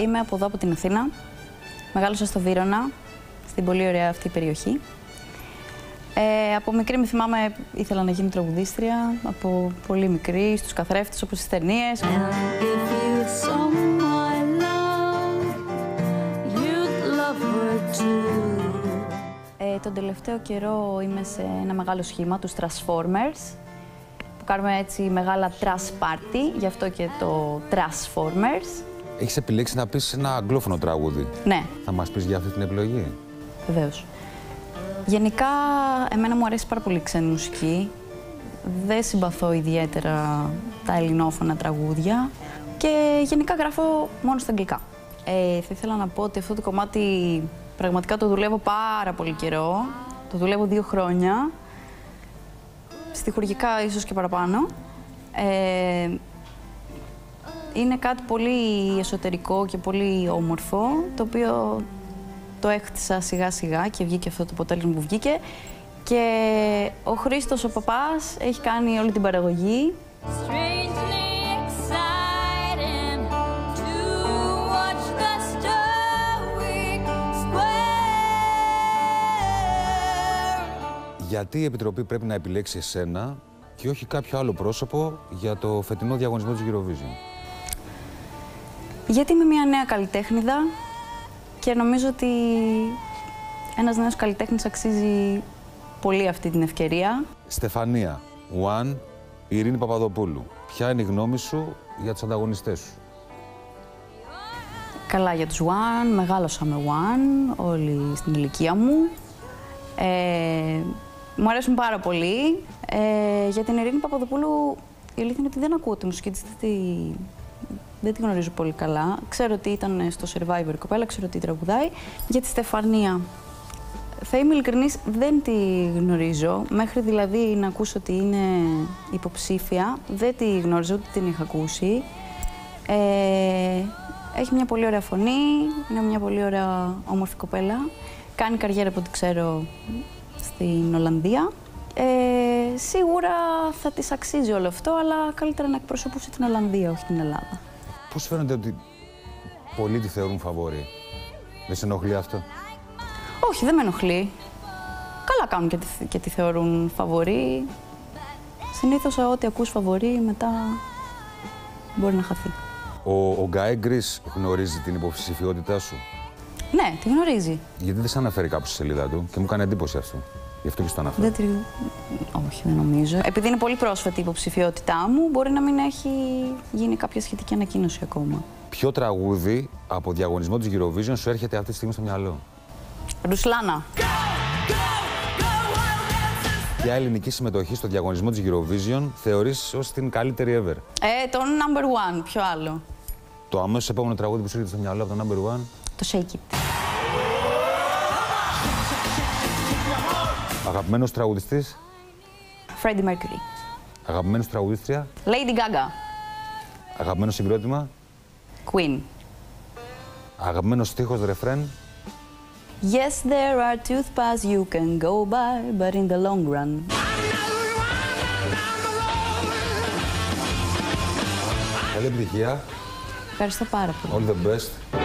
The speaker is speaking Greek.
Είμαι από εδώ, από την Αθήνα. Μεγάλωσα στο Βύρονα, στην πολύ ωραία αυτή περιοχή. Ε, από μικρή με θυμάμαι ήθελα να γίνω τραγουδίστρια, από πολύ μικρή, στους καθρέφτες, όπως στις ταινίες. Ε, τον τελευταίο καιρό είμαι σε ένα μεγάλο σχήμα, τους Transformers, που κάνουμε έτσι μεγάλα trash party, γι' αυτό και το Transformers. Έχεις επιλέξει να πεις ένα αγγλόφωνο τραγούδι. Ναι, Θα μας πεις για αυτή την επιλογή. βεβαίως. Γενικά, εμένα μου αρέσει πάρα πολύ η ξένη μουσική. Δεν συμπαθώ ιδιαίτερα τα ελληνόφωνα τραγούδια και γενικά γράφω μόνο στα αγγλικά. Ε, θα ήθελα να πω ότι αυτό το κομμάτι πραγματικά το δουλεύω πάρα πολύ καιρό. Το δουλεύω δύο χρόνια. Στοιχουργικά ίσως και παραπάνω. Ε, είναι κάτι πολύ εσωτερικό και πολύ όμορφο, το οποίο το έχτισα σιγά σιγά και βγήκε αυτό το αποτέλεσμα που βγήκε. Και ο Χρήστος ο παπάς έχει κάνει όλη την παραγωγή. Strangely exciting to watch the stoic square. Γιατί η Επιτροπή πρέπει να επιλέξει εσένα και όχι κάποιο άλλο πρόσωπο για το φετινό διαγωνισμό της Eurovision; Γιατί είμαι μια νέα καλλιτέχνηδα και νομίζω ότι ένας νέος καλλιτέχνης αξίζει πολύ αυτή την ευκαιρία. Στεφανία, One, Ειρήνη Παπαδοπούλου. Ποια είναι η γνώμη σου για τους ανταγωνιστές σου; Καλά για τους One, μεγάλωσα με One, όλοι στην ηλικία μου. Ε, μου αρέσουν πάρα πολύ. Ε, για την Ειρήνη Παπαδοπούλου, η αλήθεια είναι ότι δεν ακούω τη μουσική της, δεν τη, δεν τη γνωρίζω πολύ καλά. Ξέρω ότι ήταν στο Survivor η κοπέλα, ξέρω ότι τραγουδάει. Για τη Στεφανία, θα είμαι ειλικρινής, δεν τη γνωρίζω. Μέχρι δηλαδή να ακούσω ότι είναι υποψήφια, δεν τη γνωρίζω, ούτε την είχα ακούσει. Ε, έχει μια πολύ ωραία φωνή, είναι μια πολύ ωραία όμορφη κοπέλα. Κάνει καριέρα από ό,τι ξέρω στην Ολλανδία. Ε, σίγουρα θα της αξίζει όλο αυτό, αλλά καλύτερα να εκπροσωπούσε την Ολλανδία, όχι την Ελλάδα. Πώς φαίνεται ότι πολλοί τη θεωρούν φαβόρη. Δεν σε ενοχλεί αυτό; Όχι, δεν με ενοχλεί. Καλά κάνουν και τη, και τη θεωρούν φαβορή. Συνήθως ό,τι ακούς φαβορή μετά μπορεί να χαθεί. Ο, ο Γκάι Γκρίς γνωρίζει την υποψηφιότητά σου; Ναι, τη γνωρίζει. Γιατί δεν σε αναφέρει κάπου στη σελίδα του και μου κάνει εντύπωση αυτό. Γι' αυτό και στο αναφέρω. Δεν τη... Όχι, δεν νομίζω. Επειδή είναι πολύ πρόσφατη η υποψηφιότητά μου, μπορεί να μην έχει γίνει κάποια σχετική ανακοίνωση ακόμα. Ποιο τραγούδι από διαγωνισμό της Eurovision σου έρχεται αυτή τη στιγμή στο μυαλό; Ρουσλάνα. Ποια ελληνική συμμετοχή στο διαγωνισμό της Eurovision θεωρείς ως την καλύτερη ever; Ε, το number one, ποιο άλλο; Το αμέσως επόμενο τραγούδι που σου έρχεται στο μυαλό από το number one; Το shake it. Αγαπημένος τραγουδιστής, Freddie Mercury. αγαπημένος τραγουδίστρια, Lady Gaga. αγαπημένο συγκρότημα, Queen. αγαπημένος στίχος, ρεφρέν; Yes, there are toothpasts you can go by, but in the long run. Καλή επιτυχία. Ευχαριστώ πάρα πολύ. All the best.